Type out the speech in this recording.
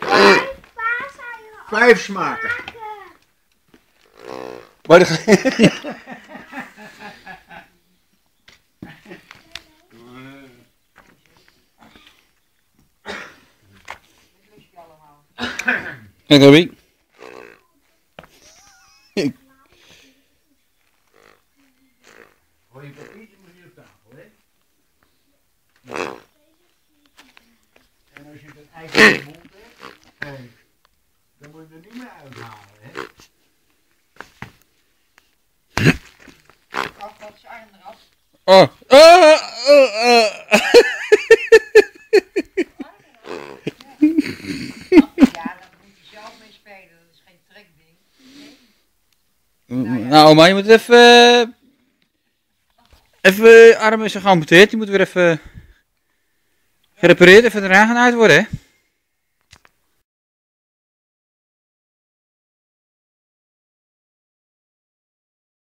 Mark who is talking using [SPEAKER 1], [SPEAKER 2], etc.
[SPEAKER 1] Vijf paaseieren
[SPEAKER 2] Vijf smaken.
[SPEAKER 1] maken.
[SPEAKER 3] Maar de... Kijk, Robby.
[SPEAKER 2] Gooi je papiertje maar hier op tafel, hè? En als je het eigen hey, dan moet je er niet meer uithalen, hè?
[SPEAKER 4] Afval zijn arm eraf.
[SPEAKER 3] Oh. Oh, oh, oh.
[SPEAKER 4] Ja, daar moet je zelf mee spelen. Dat is geen trekding.
[SPEAKER 3] Nou, oma, je moet even... eh, Even, arm is geamputeerd. Die moet weer even gerepareerd, even eraan gaan uit worden, hè?